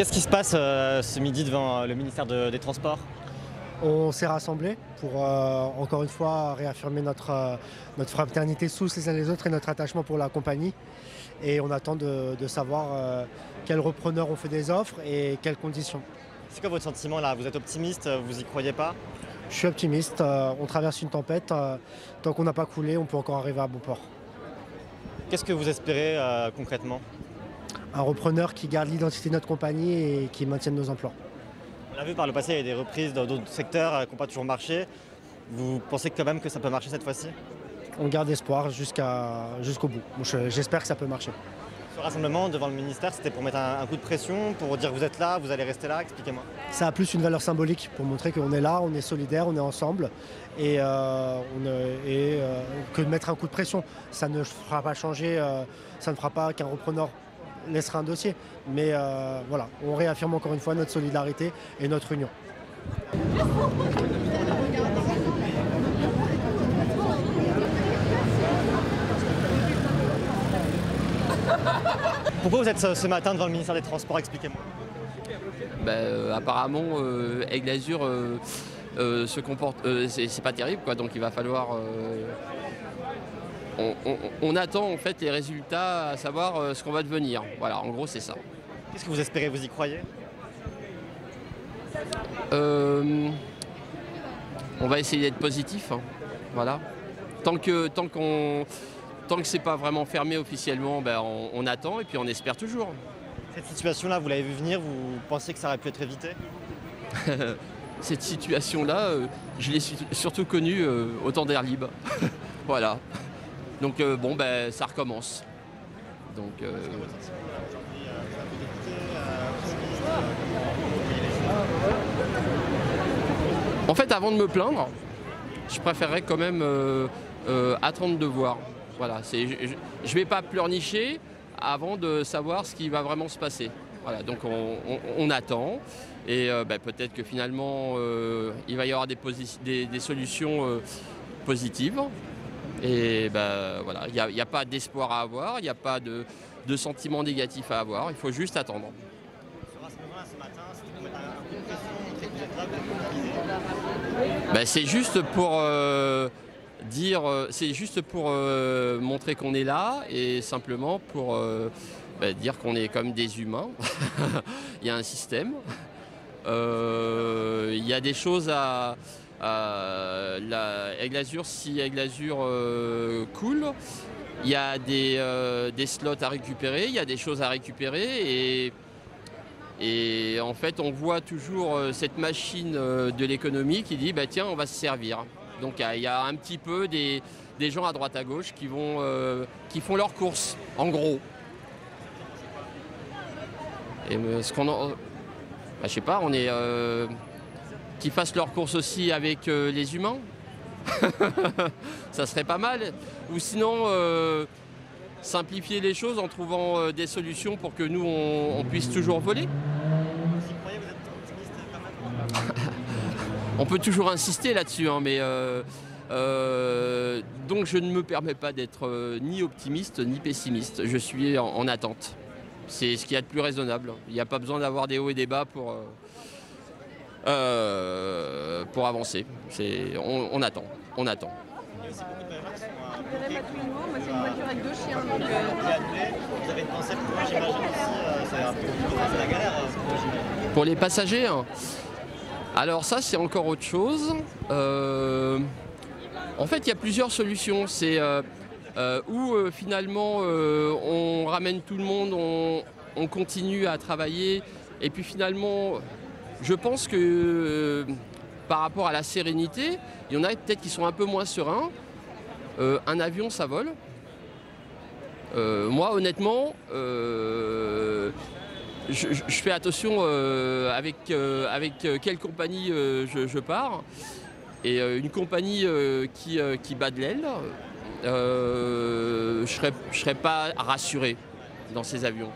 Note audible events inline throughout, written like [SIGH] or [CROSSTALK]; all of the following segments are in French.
Qu'est-ce qui se passe euh, ce midi devant euh, le ministère de- des Transports? On s'est rassemblés pour euh, encore une fois réaffirmer notre, euh, notre fraternité tous les uns les autres et notre attachement pour la compagnie. Et on attend de, de savoir quels repreneurs ont fait des offres et quelles conditions. C'est quoi votre sentiment là? Vous êtes optimiste? Vous y croyez pas? Je suis optimiste, on traverse une tempête. tant qu'on n'a pas coulé, on peut encore arriver à bon port. Qu'est-ce que vous espérez concrètement? Un repreneur qui garde l'identité de notre compagnie et qui maintienne nos emplois. On l'a vu par le passé, il y a des reprises dans d'autres secteurs euh, qui n'ont pas toujours marché. Vous pensez quand même que ça peut marcher cette fois-ci? On garde espoir jusqu'à, jusqu'au bout. Bon, J'espère que ça peut marcher. Ce rassemblement devant le ministère, c'était pour mettre un, un coup de pression, pour dire vous êtes là, vous allez rester là, expliquez-moi. Ça a plus une valeur symbolique pour montrer qu'on est là, on est solidaire, on est ensemble et, euh, on, euh, et, euh, que de mettre un coup de pression. Ça ne fera pas changer, euh, ça ne fera pas qu'un repreneur laissera un dossier. Mais euh, voilà, on réaffirme encore une fois notre solidarité et notre union. Pourquoi vous êtes ce, matin devant le ministère des Transports Expliquez-moi. Bah, euh, apparemment, euh, Aigle Azur euh, euh, se comporte. euh, c'est c'est pas terrible, quoi. Donc il va falloir. On, on- on attend en fait les résultats, à savoir euh, ce qu'on va devenir. Voilà, en gros, c'est ça. Qu'est-ce que vous espérez Vous y croyez? Euh, on va essayer d'être positif. hein. Voilà. Tant que tant qu'on tant que c'est pas vraiment fermé officiellement, ben, on, on attend et puis on espère toujours. Cette situation-là, vous l'avez vu venir, vous pensez que ça aurait pu être évité? [LAUGHS] Cette situation-là, euh, je l'ai su- surtout connue euh, au temps d'air libre. [LAUGHS] voilà. Donc euh, bon, ben ça recommence. Donc euh, en fait, avant de me plaindre, je préférerais quand même euh, attendre de voir. Voilà, je, je vais pas pleurnicher avant de savoir ce qui va vraiment se passer. Voilà, donc on, attend et bah, peut-être que finalement il va y avoir des, solutions positives. Et bah, voilà, il n'y a, pas d'espoir à avoir, il n'y a pas de, sentiment négatif à avoir, il faut juste attendre. Bah, c'est juste pour euh, dire, euh, c'est juste pour euh, montrer qu'on est là et simplement pour bah, dire qu'on est comme des humains. [LAUGHS] Il y a un système. Il y a des choses à la Aigle si Aigle euh, coule. Il y a des, euh, des slots à récupérer, il y a des choses à récupérer et et en fait, on voit toujours euh, cette machine euh, de l'économie qui dit bah, tiens, on va se servir. Donc il y a- un petit peu des, des gens à droite à gauche qui, vont, euh, qui font leurs courses, en gros. Et euh, ce qu'on bah, je sais pas, on est. euh, qu'ils fassent leurs courses aussi avec euh, les humains. [LAUGHS] Ça serait pas mal. Ou sinon. euh, simplifier les choses en trouvant euh, des solutions pour que nous on, puisse toujours voler. [LAUGHS] On peut toujours insister là-dessus, hein, mais donc je ne me permets pas d'être ni optimiste ni pessimiste. Je suis en, en attente. C'est ce qu'il y a de plus raisonnable. Il n'y a pas besoin d'avoir des hauts et des bas pour, euh, pour avancer. On, on attend, on attend. Pour les passagers, hein. alors ça c'est encore autre chose. Euh, en fait, il y a plusieurs solutions. C'est euh, où finalement on ramène tout le monde, on, on continue à travailler, et puis finalement, je pense que euh, par rapport à la sérénité, il y en a peut-être qui sont un peu moins sereins. Euh, un avion, ça vole. Euh, moi, honnêtement, je, fais attention avec, quelle compagnie je, pars. Et une compagnie qui, bat de l'aile, je ne serais, serais pas rassuré dans ces avions.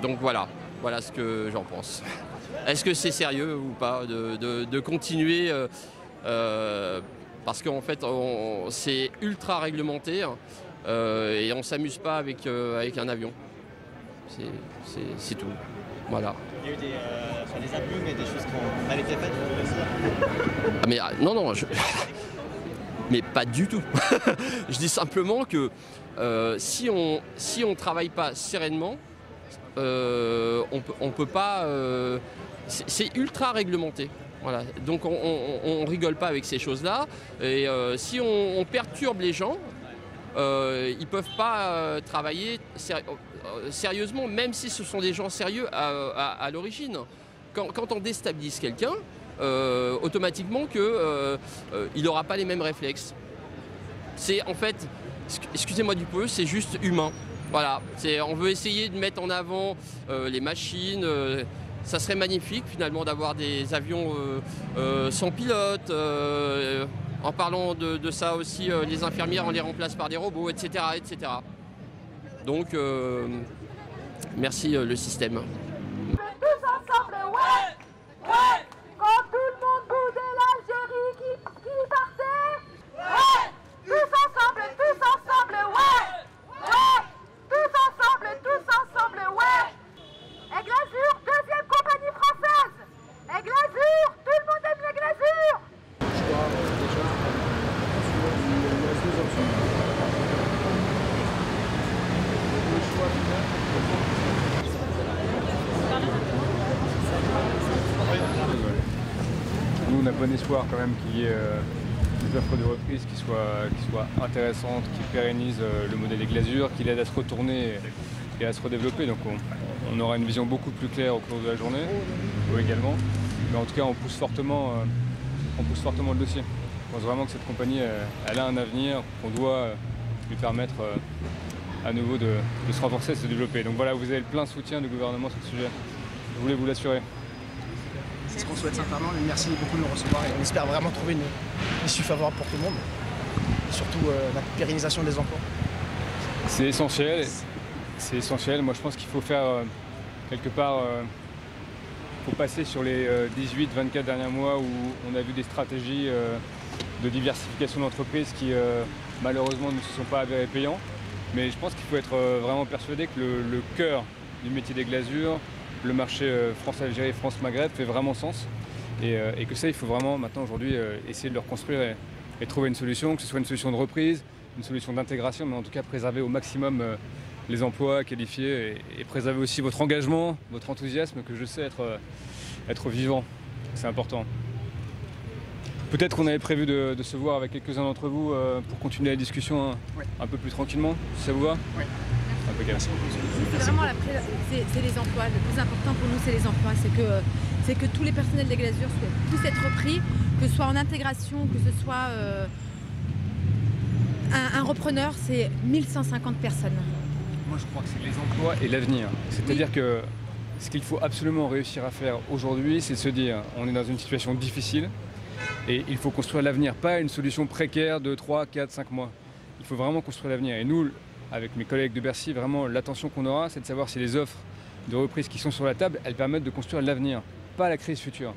Donc voilà, voilà ce que j'en pense. [LAUGHS] Est-ce que c'est sérieux ou pas de, de- de continuer euh, euh, Parce qu'en fait, c'est ultra réglementé hein, euh, et on ne s'amuse pas avec, avec un avion. C'est- tout. Voilà. Il y a eu des, enfin, des abus, mais des choses qui ont mal été faites, Ah, Mais ah, non, non, je- [LAUGHS] mais pas du tout. [LAUGHS] je dis simplement que si on si on travaille pas sereinement, euh, on peut on peut pas. euh, c'est ultra réglementé. Voilà. Donc on, on rigole pas avec ces choses-là. Et euh, si on, perturbe les gens, ils peuvent pas travailler séri- sérieusement, même si ce sont des gens sérieux à, l'origine. Quand, quand on déstabilise quelqu'un, automatiquement que euh, euh, il n'aura pas les mêmes réflexes. C'est en fait, excu- excusez-moi du peu, c'est juste humain. Voilà, on veut essayer de mettre en avant euh, les machines. euh, ça serait magnifique finalement d'avoir des avions euh, sans pilote. en parlant de, de ça aussi, les infirmières, on les remplace par des robots, etc. etc. Donc, merci le système. tous ensemble, ouais Ouais Quand tout le monde boudait l'Algérie qui, qui partait Ouais Tous ensemble, tous ensemble, ouais Ouais Tous ensemble, tous ensemble, ouais Aigle Azur, deuxième compagnie française Aigle Azur, tout le monde aime l'Aigle Azur Nous, on a bon espoir quand même qu'il y ait euh, des offres de reprise qui soient, intéressantes, qui pérennisent euh, le modèle des glasures, qui l'aident à se retourner et, à se redévelopper. Donc on, aura une vision beaucoup plus claire au cours de la journée, ou également. Mais en tout cas, on pousse fortement, euh, on pousse fortement le dossier. Je pense vraiment que cette compagnie, elle a un avenir, qu'on doit lui permettre à nouveau de, de se renforcer et de se développer. Donc voilà, vous avez le plein soutien du gouvernement sur ce sujet. Je voulais vous l'assurer. Qu'on souhaite sincèrement. mais Merci beaucoup de nous recevoir et on espère vraiment trouver une issue favorable pour tout le monde. Et surtout euh, la pérennisation des emplois. C'est essentiel. C'est essentiel. Moi, je pense qu'il faut faire euh, quelque part. euh, faut passer sur les 18-24 derniers mois où on a vu des stratégies euh, de diversification d'entreprises qui euh, malheureusement ne se sont pas avérées payantes. Mais je pense qu'il faut être euh, vraiment persuadé que le, le cœur du métier des glasures, le marché euh, France-Algérie, France-Maghreb fait vraiment sens. Et, euh, et que ça, il faut vraiment maintenant aujourd'hui euh, essayer de le reconstruire et, et trouver une solution, que ce soit une solution de reprise, une solution d'intégration, mais en tout cas préserver au maximum les emplois qualifiés et, et préserver aussi votre engagement, votre enthousiasme, que je sais être, être vivant. C'est important. Peut-être qu'on avait prévu de, de se voir avec quelques-uns d'entre vous euh, pour continuer la discussion un, Ouais. un peu plus tranquillement, si ça vous va? C'est vraiment la pré- c'est les emplois. Le plus important pour nous, c'est les emplois. C'est que, c'est que tous les personnels des glasures soient- puissent être repris, que ce soit en intégration, que ce soit euh, un, un repreneur, c'est 1150 personnes. Moi, je crois que c'est les emplois et l'avenir. C'est-à-dire que ce qu'il faut absolument réussir à faire aujourd'hui, c'est de se dire on est dans une situation difficile et il faut construire l'avenir, pas une solution précaire de 3, 4, 5 mois. Il faut vraiment construire l'avenir. Et nous, avec mes collègues de Bercy, vraiment l'attention qu'on aura, c'est de savoir si les offres de reprise qui sont sur la table, elles permettent de construire l'avenir, pas la crise future.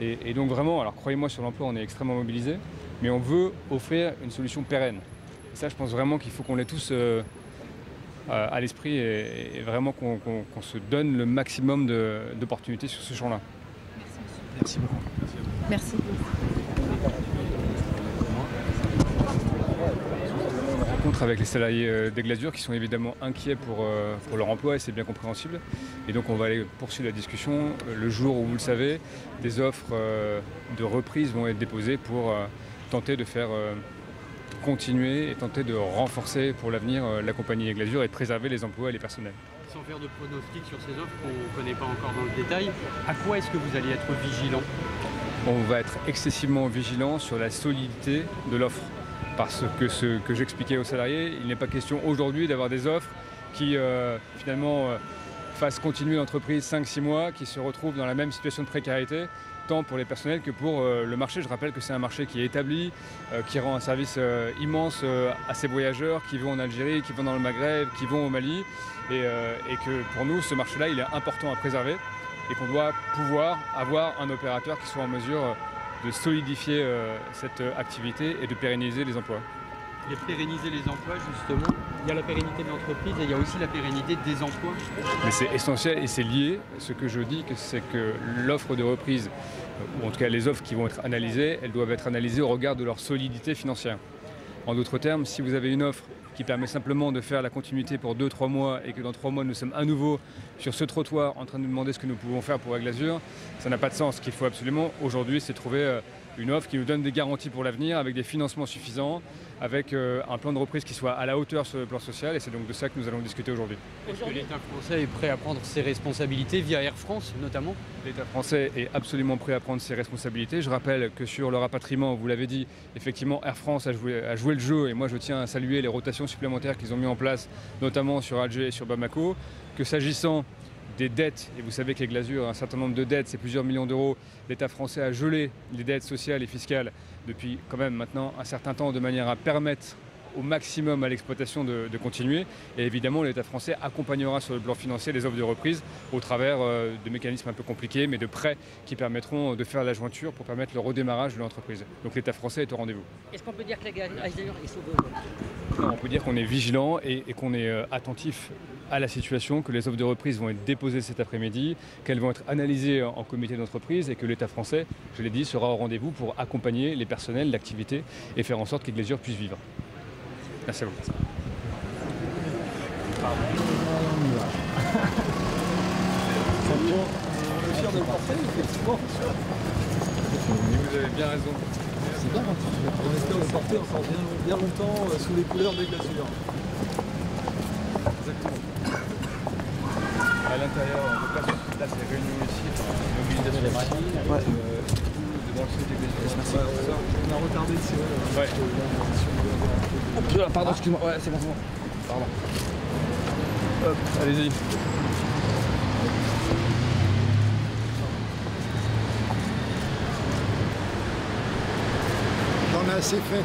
Et, et donc vraiment, alors croyez-moi sur l'emploi, on est extrêmement mobilisés, mais on veut offrir une solution pérenne. Et ça, je pense vraiment qu'il faut qu'on l'ait tous euh, euh, à l'esprit et, et vraiment qu'on se donne le maximum d'opportunités sur ce champ-là. Merci beaucoup. Merci. Rencontre avec les salariés euh, des glasures qui sont évidemment inquiets pour, euh, pour leur emploi et c'est bien compréhensible. Et donc on va aller poursuivre la discussion. Euh, Le jour où vous le savez, des offres de reprise vont être déposées pour tenter de faire continuer et tenter de renforcer pour l'avenir la compagnie des glasures et de préserver les emplois et les personnels. Sans faire de pronostic sur ces offres qu'on ne connaît pas encore dans le détail, à quoi est-ce que vous allez être vigilant? On va être excessivement vigilant sur la solidité de l'offre. Parce que ce que j'expliquais aux salariés, il n'est pas question aujourd'hui d'avoir des offres qui euh, finalement euh, fassent continuer l'entreprise 5-6 mois, qui se retrouvent dans la même situation de précarité tant pour les personnels que pour euh, le marché. Je rappelle que c'est un marché qui est établi, qui rend un service immense à ces voyageurs qui vont en Algérie, qui vont dans le Maghreb, qui vont au Mali, et, que pour nous, ce marché-là, il est important à préserver et qu'on doit pouvoir avoir un opérateur qui soit en mesure de solidifier euh, cette euh, activité et de pérenniser les emplois. A pérenniser les emplois, justement. Il y a la pérennité de l'entreprise et il y a aussi la pérennité des emplois. Mais c'est essentiel et c'est lié. Ce que je dis, c'est que l'offre de reprise, ou en tout cas les offres qui vont être analysées, elles doivent être analysées au regard de leur solidité financière. En d'autres termes, si vous avez une offre qui permet simplement de faire la continuité pour 2-3 mois et que dans 3 mois nous sommes à nouveau sur ce trottoir en train de nous demander ce que nous pouvons faire pour Aigle Azur, ça n'a pas de sens. Ce qu'il faut absolument aujourd'hui, c'est trouver euh, une offre qui nous donne des garanties pour l'avenir avec des financements suffisants, avec euh, un plan de reprise qui soit à la hauteur sur le plan social et c'est donc de ça que nous allons discuter aujourd'hui. Est-ce que l'État français est prêt à prendre ses responsabilités via Air France, notamment? L'État français est absolument prêt à prendre ses responsabilités. Je rappelle que sur le rapatriement, vous l'avez dit, effectivement Air France a joué, a joué le jeu et moi je tiens à saluer les rotations supplémentaires qu'ils ont mis en place, notamment sur Alger et sur Bamako. Que s'agissant des dettes, et vous savez qu'avec l'Azur, un certain nombre de dettes, c'est plusieurs millions d'euros, l'État français a gelé les dettes sociales et fiscales depuis quand même maintenant un certain temps de manière à permettre au maximum à l'exploitation de, de continuer. Et évidemment, l'État français accompagnera sur le plan financier les offres de reprise au travers euh, de mécanismes un peu compliqués, mais de prêts qui permettront de faire la jointure pour permettre le redémarrage de l'entreprise. Donc l'État français est au rendez-vous. Est-ce qu'on peut dire que la est sauvée Non, On peut dire qu'on est vigilant et, et qu'on est euh, attentif à la situation, que les offres de reprise vont être déposées cet après-midi, qu'elles vont être analysées en, en comité d'entreprise et que l'État français, je l'ai dit, sera au rendez-vous pour accompagner les personnels, l'activité et faire en sorte qu'Aigle puisse vivre. Merci à vous. Vous avez bien raison. C'est bien, on espère le porter encore bien, bien longtemps euh, sous les couleurs des glaçures. À l'intérieur, on peut pas sur place les réunions ici, enfin, mobilisation ici, et, Ouais. euh, devant le site des Ouais, on a retardé, c'est vrai. Ouais. là, le- Pardon, excuse-moi. Ouais, c'est bon, c'est bon. Pardon. Hop, allez-y. J'en ai assez fait.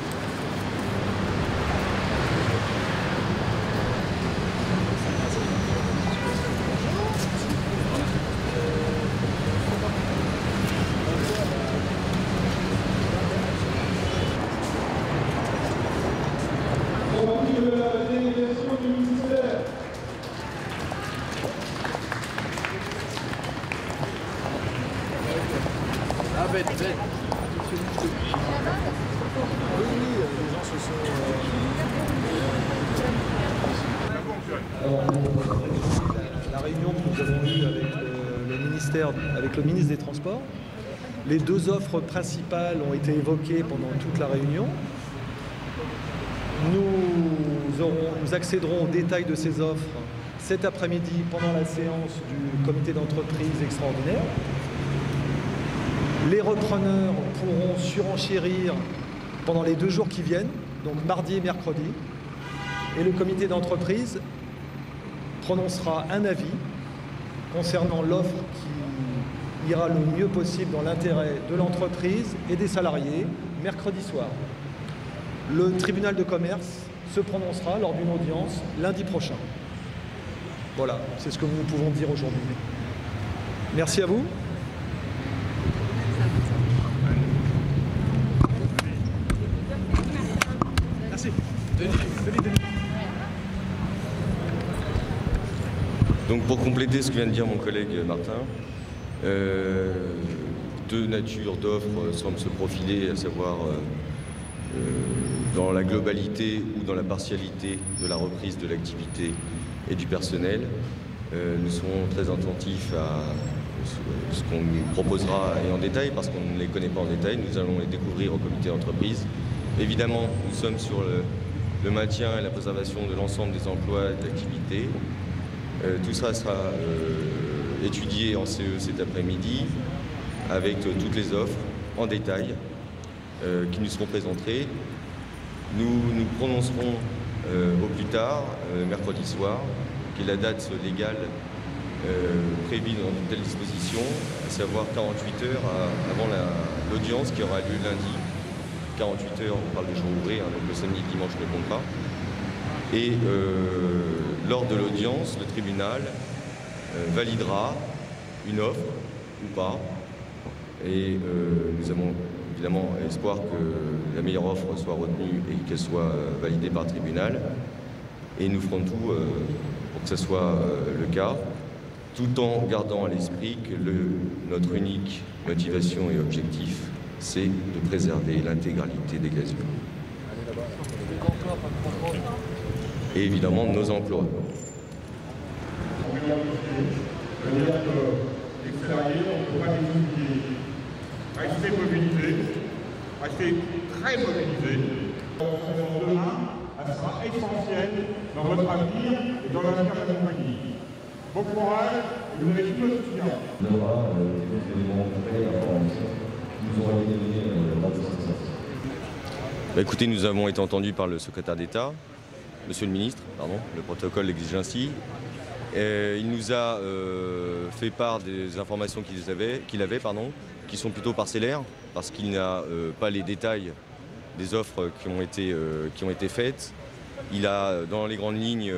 Ah, bête, bête. Oui, oui, euh, les gens se sont. euh, La, la réunion que nous avons eue avec le, le ministère, avec le ministre des Transports, les deux offres principales ont été évoquées pendant toute la réunion. Nous, accéderons aux détails de ces offres cet après-midi pendant la séance du comité d'entreprise extraordinaire. Les repreneurs pourront surenchérir pendant les deux jours qui viennent, donc mardi et mercredi. Et le comité d'entreprise prononcera un avis concernant l'offre qui ira le mieux possible dans l'intérêt de l'entreprise et des salariés mercredi soir. Le tribunal de commerce se prononcera lors d'une audience lundi prochain. Voilà, c'est ce que nous pouvons dire aujourd'hui. Merci à vous. Merci. Donc pour compléter ce que vient de dire mon collègue Martin, deux natures d'offres semblent se profiler, à savoir euh, euh, dans la globalité ou dans la partialité de la reprise de l'activité et du personnel. Euh, nous serons très attentifs à ce- qu'on nous proposera et en détail, parce qu'on ne les connaît pas en détail. Nous allons les découvrir au comité d'entreprise. Évidemment, nous sommes sur le, maintien et la préservation de l'ensemble des emplois et. Euh, tout ça sera euh, étudié en CE cet après-midi avec euh, toutes les offres en détail euh, qui nous seront présentées. Nous nous prononcerons euh, au plus tard, mercredi soir, qui est la date légale euh, prévu dans une telle disposition, à savoir 48 heures avant la- l'audience qui aura lieu lundi. 48 heures, on parle de jour ouvré, hein, donc le samedi et dimanche ne compte pas. Et lors de l'audience, le tribunal validera une offre ou pas. Et euh, nous avons évidemment espoir que la meilleure offre soit retenue et qu'elle soit euh, validée par le tribunal. Et nous ferons tout euh, pour que ce soit euh, le cas, tout en gardant à l'esprit que notre unique motivation et objectif, c'est de préserver l'intégralité des gazures. Et évidemment nos emplois. C'est-à-dire que l'extérieur, on ne peut pas les oublier. Restez mobilisés, restez très mobilisés. Demain, elle sera essentielle dans votre avenir et dans l'avenir de la compagnie. Bon courage, vous avez tout notre soutien. On nous écoutez, nous avons été entendus par le secrétaire d'État, Monsieur le ministre, pardon, le protocole l'exige ainsi. Euh, il nous a euh, fait part des informations qu'il avait, avait pardon, qui sont plutôt parcellaires, parce qu'il n'a euh, pas les détails des offres qui ont été, qui ont été faites. Il a, dans les grandes lignes,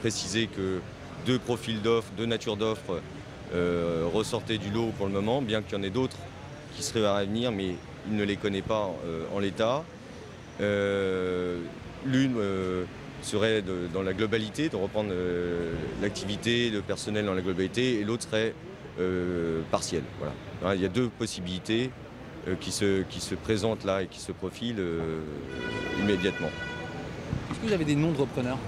précisé que deux profils d'offres, deux natures d'offres ressortaient du lot pour le moment, bien qu'il y en ait d'autres qui seraient à venir, mais il ne les connaît pas en l'état. L'une serait de- dans la globalité, de reprendre euh, l'activité, le personnel dans la globalité, et l'autre serait euh, partielle. Voilà. Hein, Il y a deux possibilités euh, qui, se, qui se présentent là et qui se profilent immédiatement. Est-ce que vous avez des noms de repreneurs?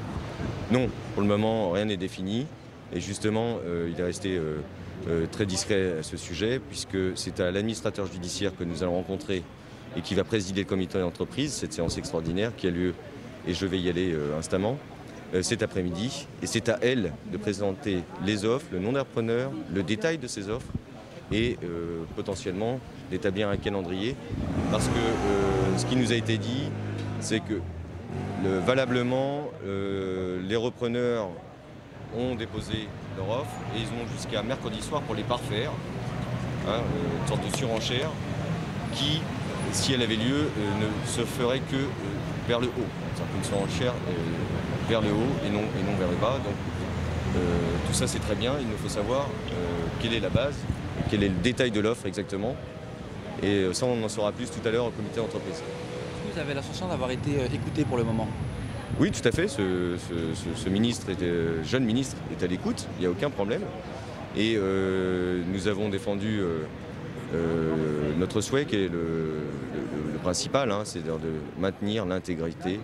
Non, pour le moment, rien n'est défini. Et justement, il est resté très discret à ce sujet, puisque c'est à l'administrateur judiciaire que nous allons rencontrer et qui va présider le comité d'entreprise, cette séance extraordinaire qui a lieu, et je vais y aller euh, instamment, euh, cet après-midi. Et c'est à elle de présenter les offres, le nom des repreneurs, le détail de ces offres et euh, potentiellement d'établir un calendrier. Parce que ce qui nous a été dit, c'est que le- valablement, les repreneurs ont déposé leur offre et ils ont jusqu'à mercredi soir pour les parfaire. Hein, une sorte de surenchère qui, si elle avait lieu, euh, ne se ferait que euh, vers le haut. C'est-à-dire qu'une surenchère euh, vers le haut et non, et non vers le bas. Donc tout ça c'est très bien, il nous faut savoir quelle est la base, quel est le détail de l'offre exactement. Et ça on en saura plus tout à l'heure au comité d'entreprise. Est-ce que vous avez sensation d'avoir été écouté pour le moment? Oui, tout à fait. Ce, ce- ce- ce ministre, jeune ministre, est à l'écoute. Il n'y a aucun problème. Et euh, nous avons défendu euh, euh, notre souhait, qui est le, le- le principal, hein, c'est-à-dire de maintenir l'intégrité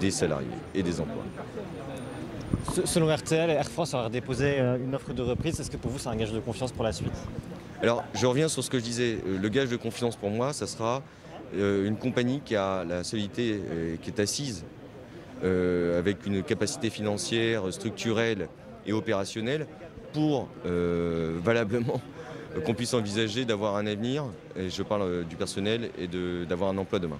des salariés et des emplois. Se- Selon RTL, Air France aurait déposé euh, une offre de reprise. Est-ce que pour vous, c'est un gage de confiance pour la suite? Alors, je reviens sur ce que je disais. Euh, Le gage de confiance pour moi, ça sera une compagnie qui a la solidité, qui est assise, euh, avec une capacité financière, structurelle et opérationnelle, pour euh, valablement qu'on puisse envisager d'avoir un avenir, et je parle euh, du personnel, et d'avoir un emploi demain.